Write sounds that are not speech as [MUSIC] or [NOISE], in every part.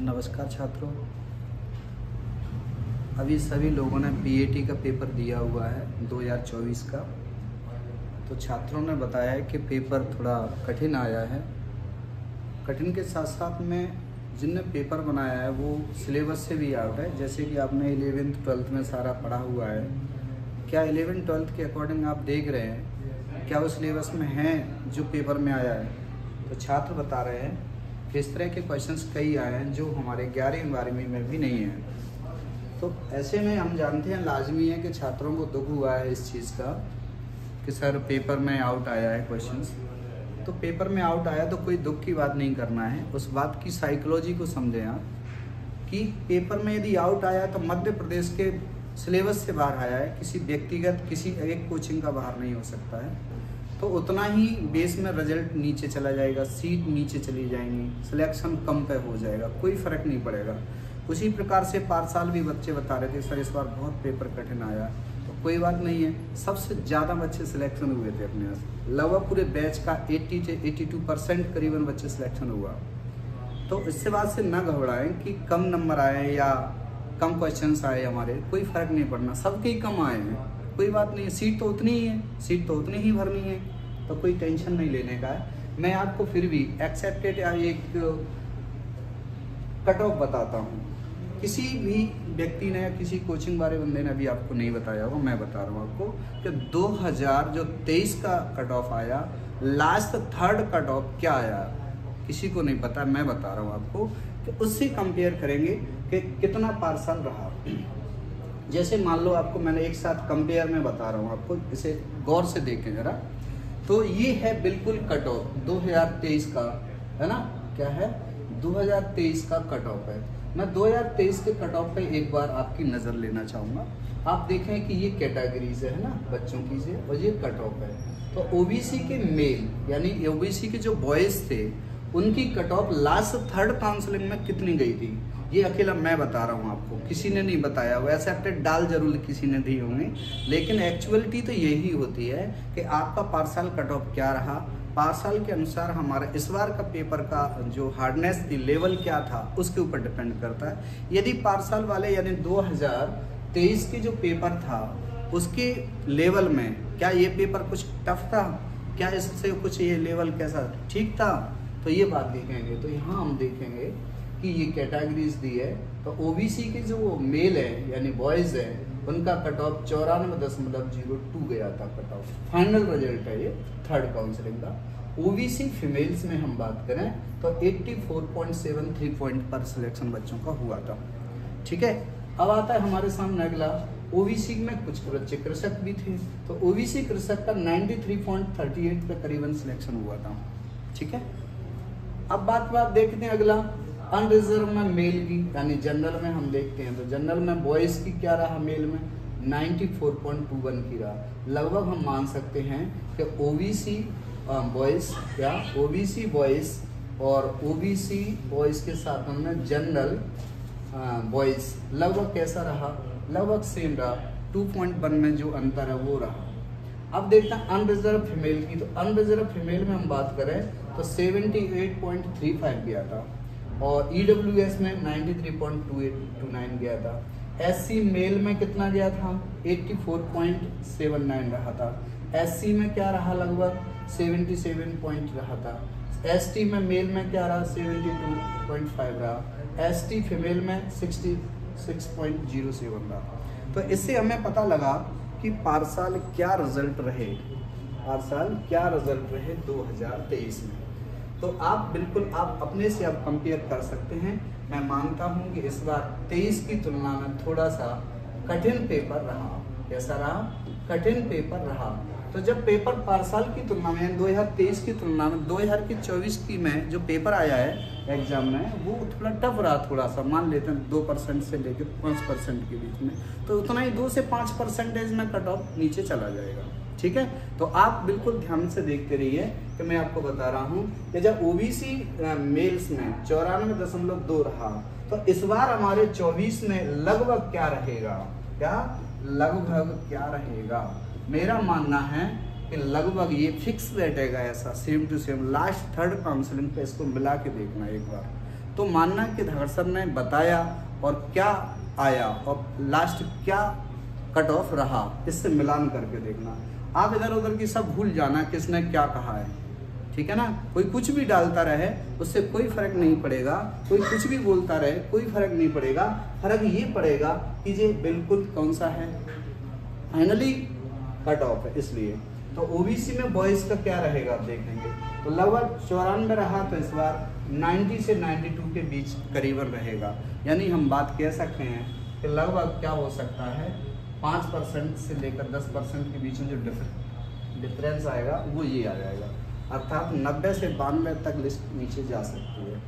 नमस्कार छात्रों। अभी सभी लोगों ने पीएटी का पेपर दिया हुआ है 2024 का। तो छात्रों ने बताया है कि पेपर थोड़ा कठिन आया है। कठिन के साथ साथ में जिनने पेपर बनाया है, वो सिलेबस से भी आउट है। जैसे कि आपने इलेवेंथ ट्वेल्थ में सारा पढ़ा हुआ है। क्या इलेवेंथ ट्वेल्थ के अकॉर्डिंग आप देख रहे हैं? क्या वो सिलेबस में हैं जो पेपर में आया है? तो छात्र बता रहे हैं इस तरह के क्वेश्चंस कई आए हैं जो हमारे ग्यारहवीं, बारहवीं में भी नहीं हैं। तो ऐसे में हम जानते हैं, लाजमी है कि छात्रों को दुख हुआ है इस चीज़ का कि सर पेपर में आउट आया है क्वेश्चंस तो पेपर में आउट आया तो कोई दुख की बात नहीं करना है। उस बात की साइकोलॉजी को समझें आप कि पेपर में यदि आउट आया तो मध्य प्रदेश के सिलेबस से बाहर आया है। किसी व्यक्तिगत, किसी एक कोचिंग का बाहर नहीं हो सकता है। तो उतना ही बेस में रिज़ल्ट नीचे चला जाएगा सीट नीचे चली जाएँगी सिलेक्शन कम पे हो जाएगा, कोई फ़र्क नहीं पड़ेगा। उसी प्रकार से पाँच साल भी बच्चे बता रहे थे, सर, इस बार बहुत पेपर कठिन आया। तो कोई बात नहीं है। सबसे ज़्यादा बच्चे सिलेक्शन हुए थे अपने यहाँ पूरे बैच का 80 से 82 परसेंट करीबन बच्चे सिलेक्शन हुआ। तो इससे बात से न घबराएँ कि कम नंबर आए या कम क्वेश्चन आए हमारे। कोई फ़र्क नहीं पड़ना। सबके ही कम आए हैं। कोई बात नहीं सीट तो उतनी ही है सीट तो उतनी ही भरनी है तो कोई टेंशन नहीं लेने का है। मैं आपको फिर भी एक्सेप्टेड एक कट ऑफ़ बताता हूँ। किसी भी व्यक्ति ने या किसी कोचिंग वाले बंदे ने अभी आपको नहीं बताया होगा मैं बता रहा हूँ आपको कि 2000 जो 23 का कट ऑफ़ आया लास्ट थर्ड कट ऑफ़ क्या आया, किसी को नहीं पता, मैं बता रहा हूँ आपको कि उससे कंपेयर करेंगे कि कितना पार्सल रहा। जैसे मान लो आपको मैंने एक साथ कंपेयर में बता रहा हूँ आपको, इसे गौर से देखें जरा। तो ये है बिल्कुल कट ऑफ़ 2023 का, है ना? क्या है? 2023 का कट ऑफ़ है। मैं 2023 के कट ऑफ़ पे एक बार आपकी नज़र लेना चाहूँगा। आप देखें कि ये कैटेगरीज है ना? बच्चों की से, और ये कट ऑफ़ है। तो ओबीसी के मेल यानी ओबीसी के जो बॉयज़ थे, उनकी cut off last third counselling में कितनी गई थी? ये अकेला मैं बता रहा हूँ आपको। किसी ने नहीं बताया। वो एक्सेप्टेड डाल ज़रूर किसी ने दी होंगे। लेकिन एक्चुअलिटी तो यही होती है कि आपका पार्सल कट ऑफ़ क्या रहा? पार्सल के अनुसार हमारा इस बार का पेपर का जो हार्डनेस थी लेवल क्या था, उसके ऊपर डिपेंड करता है। यदि पार्सल वाले, यानी 2023 के जो पेपर था, उसके लेवल में क्या ये पेपर कुछ टफ था? क्या इससे कुछ ये लेवल कैसा ठीक था? तो ये बात देखेंगे। तो यहाँ हम देखेंगे कि ये कैटेगरीज दी है तो ओबीसी के जो मेल है, यानी बॉयज़ है, उनका कट ऑफ़ चौरानवे दशमलव ज़ीरो टू गया था कट ऑफ़ फाइनल रिज़ल्ट है ये थर्ड काउंसलिंग का। ओबीसी फीमेल्स में हम बात करें तो 84.73 पॉइंट पर सिलेक्शन बच्चों का हुआ था। ठीक है? अब आता है हमारे सामने अगला। ओबीसी में कुछ बच्चे कृषक भी थे तो ओबीसी कृषक का 93.38 पे करीबन सिलेक्शन हुआ था। ठीक है? अब बात बात देखते हैं अगला। अनरिजर्व में मेल की, यानी जनरल में हम देखते हैं तो जनरल में बॉयज़ की क्या रहा मेल में? 94.21 की रहा। लगभग हम मान सकते हैं कि ओबीसी बॉयज़ क्या ओबीसी बॉयज़ और ओबीसी बॉयज़ के साथ में जनरल बॉयज़ लगभग कैसा रहा? लगभग सेम रहा। 2.1 में जो अंतर है वो रहा। अब देखते हैं अनरिजर्व फीमेल की। तो अनरिजर्व फीमेल में हम बात करें तो 78.35 गया था। और ई डब्ल्यू एस में 93.2829 गया था। एस सी मेल में कितना गया था? 84.79 रहा था। एस सी में क्या रहा लगभग? 77 पॉइंट रहा था। एस टी में मेल में क्या रहा? 72.5 रहा। एस टी फीमेल में 66.07 रहा तो इससे हमें पता लगा कि पारसाल क्या रिज़ल्ट रहे? पारसाल क्या रिज़ल्ट रहे? 2023 में। तो आप बिल्कुल आप अपने से आप कंपेयर कर सकते हैं। मैं मानता हूँ कि इस बार 23 की तुलना में थोड़ा सा कठिन पेपर रहा। कैसा रहा? कठिन पेपर रहा। तो जब पेपर पार्सल की तुलना में 2023 की तुलना में 2024 की में जो पेपर आया है एग्ज़ाम में, वो थोड़ा टफ रहा थोड़ा सा। मान लेते हैं दो परसेंट से लेकर पाँच परसेंट के बीच में। तो उतना ही दो से पाँच परसेंटेज में कट ऑफ़ नीचे चला जाएगा। ठीक है? तो आप बिल्कुल ध्यान से देखते रहिए कि मैं आपको बता रहा हूँ कि जब ओबीसी मेल्स में चौरानवे दशमलव दो रहा तो इस बार हमारे चौबीस में लगभग क्या रहेगा? क्या? लगभग क्या रहेगा? मेरा मानना है कि लगभग ये फिक्स बैठेगा ऐसा same to same last third counselling पे इसको मिला के देखना एक बार। तो मानना कि सर ने बताया और क्या आया और लास्ट क्या कट ऑफ़ रहा। इससे मिलान करके देखना। आप इधर उधर की सब भूल जाना किसने क्या कहा है। ठीक है ना? कोई कुछ भी डालता रहे, उससे कोई फ़र्क नहीं पड़ेगा। कोई कुछ भी बोलता रहे, कोई फ़र्क नहीं पड़ेगा। फ़र्क ये पड़ेगा कि ये बिल्कुल कौन सा है? फाइनली कट ऑफ़ है, इसलिए। तो ओबीसी में बॉयज़ का क्या रहेगा आप देखेंगे। तो लगभग चौरानवे रहा तो इस बार 90 से 92 के बीच करीबन रहेगा। यानी हम बात कह सकते हैं कि लगभग क्या हो सकता है? पाँच परसेंट से लेकर दस परसेंट के बीच में जो डिफरेंस आएगा, वो ये आ जाएगा। अर्थात नब्बे से बानवे तक लिस्ट नीचे जा सकती है।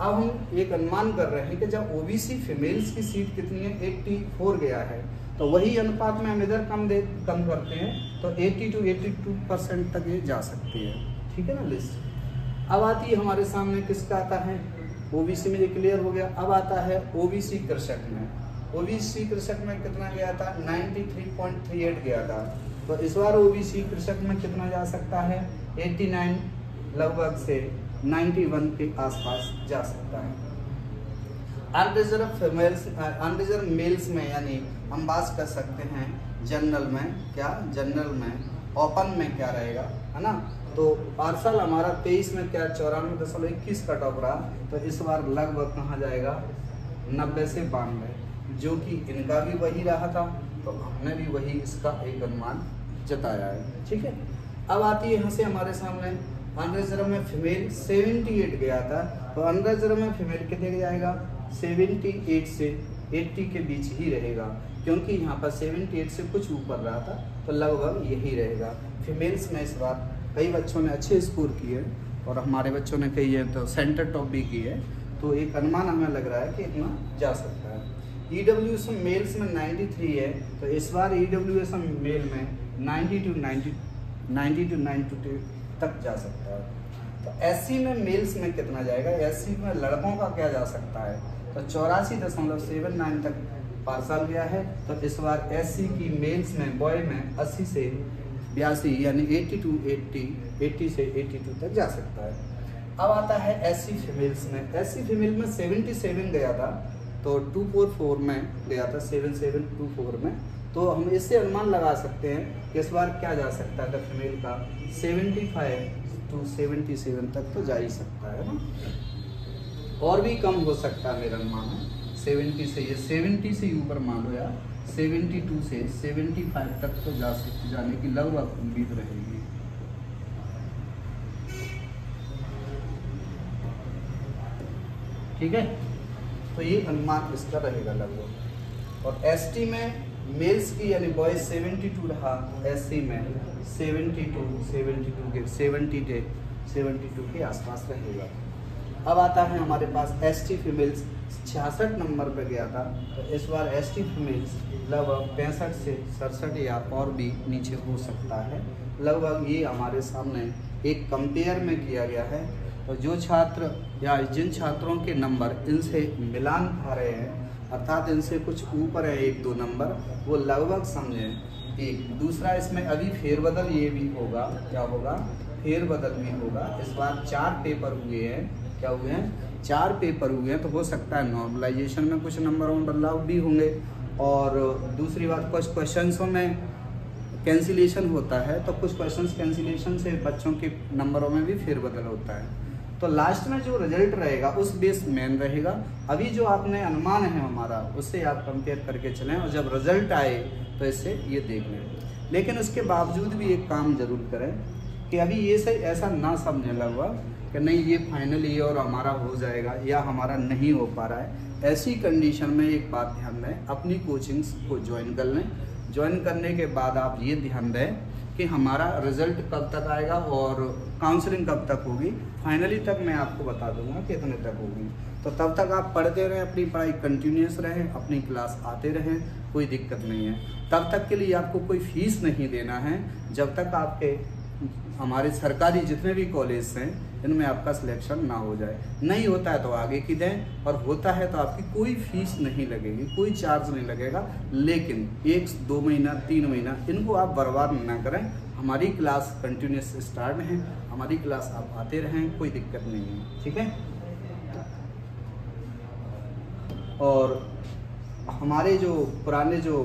अब हम एक अनुमान कर रहे हैं कि जब ओबीसी फीमेल्स की सीट कितनी है? 84 गया है। तो वही अनुपात में हम इधर कम दे, कम करते हैं तो 80 टू 82 परसेंट तक ये जा सकती है। ठीक है ना लिस्ट अब आती है हमारे सामने किसका आता है? ओबीसी में ये क्लियर हो गया। अब आता है ओबीसी कृषक में। ओबीसी कृषक में कितना गया था? 93.38 गया था। तो इस बार ओबीसी कृषक में कितना जा सकता है? 89 लगभग से 91 के आसपास जा सकता है। अनरिजर्व फीमेल्स अनरिजर्व मेल्स में यानी हम बात कर सकते हैं जनरल में, क्या जनरल में ओपन में क्या रहेगा, है ना? तो पार्सल हमारा तेईस में क्या, चौरानवे दशमलव इक्कीस कट ऑफ़ रहा तो इस बार लगभग कहाँ जाएगा? नब्बे से बानवे। जो कि इनका भी वही रहा था तो हमने भी वही इसका एक अनुमान जताया है। ठीक है? अब आती है यहाँ से हमारे सामने। अनरिजर्व में फीमेल 78 गया था तो अनरिजर्व में फीमेल कितने जाएगा? 78 से 80 के बीच ही रहेगा, क्योंकि यहाँ पर 78 से कुछ ऊपर रहा था तो लगभग यही रहेगा। फीमेल्स में इस बार कई बच्चों ने अच्छे स्कोर किए, और हमारे बच्चों ने कही है तो सेंटर टॉप भी की है तो एक अनुमान हमें लग रहा है कि इतना जा सकता है। ई डब्ल्यू एस मेल्स में 93 है तो इस बार ई डब्ल्यू एस मेल में 90 टू 90 90 टू 92 तक जा सकता है। तो एस में मेल्स में कितना जाएगा? एस में लड़कों का क्या जा सकता है? तो चौरासी दशमलव सेवन नाइन तक पार्सल गया है तो इस बार एस की मेल्स में बॉय में 80 से बयासी, यानी 80 टू 80 80 से 82 तक जा सकता है। अब आता है एससी फीमेल्स में। एससी फीमेल में 77 गया था तो टू फोर फोर में गया था सेवन सेवन टू फोर में। तो हम इससे अनुमान लगा सकते हैं कि इस बार क्या जा सकता है फीमेल का। Seventy five to seventy seven तक तो जा ही सकता है ना। और भी कम हो सकता है मेरा अनुमान। है सेवेंटी से ये सेवेंटी से ऊपर मान लो यार सेवेंटी टू से सेवेंटी फाइव तक तो जा सकते जाने की लगभग उम्मीद रहेगी। ठीक है? तो ये अनुमान इसका रहेगा लगभग। और एसटी में मेल्स की यानी बॉयज़ सेवेंटी टू रहा एस में सेवेंटी टू सेवेंटी टू के सेवेंटी डे सेवेंटी टू के आसपास रहेगा। अब आता है हमारे पास एस टी फीमेल्स छियासठ नंबर पर गया था तो इस बार एस टी फीमेल्स लगभग पैंसठ से सड़सठ या और भी नीचे हो सकता है। लगभग ये हमारे सामने एक कंपेयर में किया गया है। तो जो छात्र या जिन छात्रों के नंबर इनसे मिलान खा रहे हैं, अर्थात इनसे कुछ ऊपर है एक दो नंबर, वो लगभग समझें एक दूसरा इसमें अभी फेरबदल ये भी होगा, क्या होगा? फेरबदल भी होगा। इस बार चार पेपर हुए हैं। क्या हुए हैं? चार पेपर हुए हैं तो हो सकता है नॉर्मलाइजेशन में कुछ नंबरों में बदलाव भी होंगे। और दूसरी बात, कुछ क्वेश्चंसों में कैंसिलेशन होता है तो कुछ क्वेश्चंस कैंसिलेशन से बच्चों के नंबरों में भी फेरबदल होता है। तो लास्ट में जो रिज़ल्ट रहेगा, उस बेस मेन रहेगा। अभी जो आपने अनुमान है हमारा उससे आप कंपेयर करके चलें और जब रिज़ल्ट आए तो इससे ये देख लें। लेकिन उसके बावजूद भी एक काम ज़रूर करें कि अभी ये से ऐसा ना समझने लगा कि नहीं, ये फाइनल ये और हमारा हो जाएगा या हमारा नहीं हो पा रहा है। ऐसी कंडीशन में एक बात ध्यान दें, अपनी कोचिंग्स को ज्वाइन कर लें। ज्वाइन करने के बाद आप ये ध्यान दें कि हमारा रिज़ल्ट कब तक आएगा और काउंसलिंग कब तक होगी। फाइनली तक मैं आपको बता दूँगा कितने तक होगी। तो तब तक आप पढ़ते रहें, अपनी पढ़ाई कंटिन्यूस रहें, अपनी क्लास आते रहें, कोई दिक्कत नहीं है। तब तक के लिए आपको कोई फ़ीस नहीं देना है। जब तक आपके हमारे सरकारी जितने भी कॉलेज हैं, इनमें आपका सिलेक्शन ना हो जाए। नहीं होता है तो आगे की दें, और होता है तो आपकी कोई फ़ीस नहीं लगेगी, कोई चार्ज नहीं लगेगा। लेकिन एक, दो महीना, तीन महीना, इनको आप बर्बाद ना करें। हमारी क्लास कंटिन्यूस स्टार्ट है, हमारी क्लास आप आते रहें, कोई दिक्कत नहीं है, ठीक है? और हमारे जो पुराने जो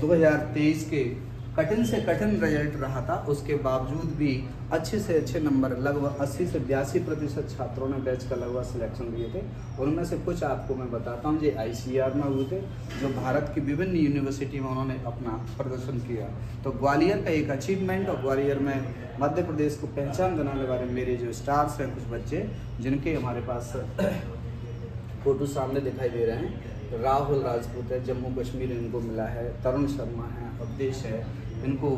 2023 के कठिन से कठिन रिज़ल्ट रहा था, उसके बावजूद भी अच्छे से अच्छे नंबर लगभग 80 से बयासी प्रतिशत छात्रों ने बैच का लगभग सिलेक्शन लिए थे। उनमें से कुछ आपको मैं बताता हूँ, जो आईसीआर में हुए थे, जो भारत की विभिन्न यूनिवर्सिटी में उन्होंने अपना प्रदर्शन किया। तो ग्वालियर का एक अचीवमेंट और ग्वालियर में मध्य प्रदेश को पहचान बनाने वाले मेरे जो स्टार्स हैं, कुछ बच्चे, जिनके हमारे पास [CLEARS THROAT] फ़ोटो सामने दिखाई दे रहे हैं। राहुल राजपूत है, जम्मू कश्मीर इनको मिला है, तरुण शर्मा है, अवधेश है इनको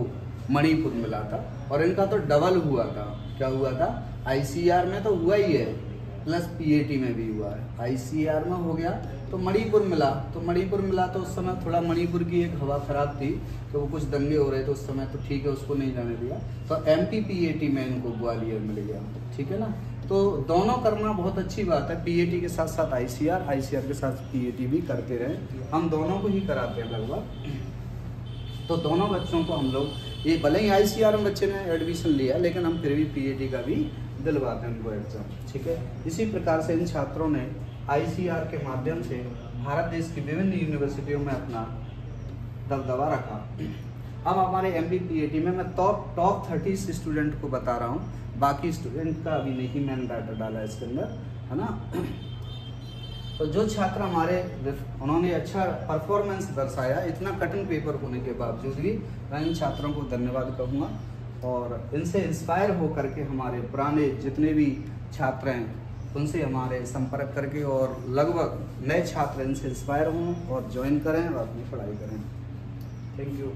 मणिपुर मिला था और इनका तो डबल हुआ था। क्या हुआ था? आईसीआर में तो हुआ ही है, प्लस पीएटी में भी हुआ है। आईसीआर में हो गया तो मणिपुर मिला। तो मणिपुर मिला तो उस समय थोड़ा मणिपुर की एक हवा खराब थी तो वो कुछ दंगे हो रहे थे उस समय तो ठीक है, उसको नहीं जाने दिया। तो एम पी में इनको ग्वालियर मिल गया, ठीक है ना? तो दोनों करना बहुत अच्छी बात है। पीएटी के साथ साथ आईसीआर आईसीआर के साथ पीएटी भी करते रहे। हम दोनों को ही कराते हैं लगभग तो दोनों बच्चों को हम लोग, ये भले ही आई सी आर बच्चे ने एडमिशन लिया, लेकिन हम फिर भी पी का भी दिलवाते हैं उनको एग्ज़ाम ठीक है? इसी प्रकार से इन छात्रों ने आईसीआर के माध्यम से भारत देश की विभिन्न यूनिवर्सिटियों में अपना दबदबा रखा। अब हमारे एम बी में मैं टॉप टॉप थर्टी स्टूडेंट को बता रहा हूँ, बाकी स्टूडेंट का अभी नहीं मैंने डाटा डाला इसके अंदर, है ना? तो जो छात्र हमारे उन्होंने अच्छा परफॉर्मेंस दर्शाया, इतना कठिन पेपर होने के बावजूद भी मैं इन छात्रों को धन्यवाद कहूँगा और इनसे इंस्पायर हो करके हमारे पुराने जितने भी छात्र हैं, उनसे हमारे संपर्क करके और लगभग नए छात्र इनसे इंस्पायर हों और ज्वाइन करें और अपनी पढ़ाई करें। Thank you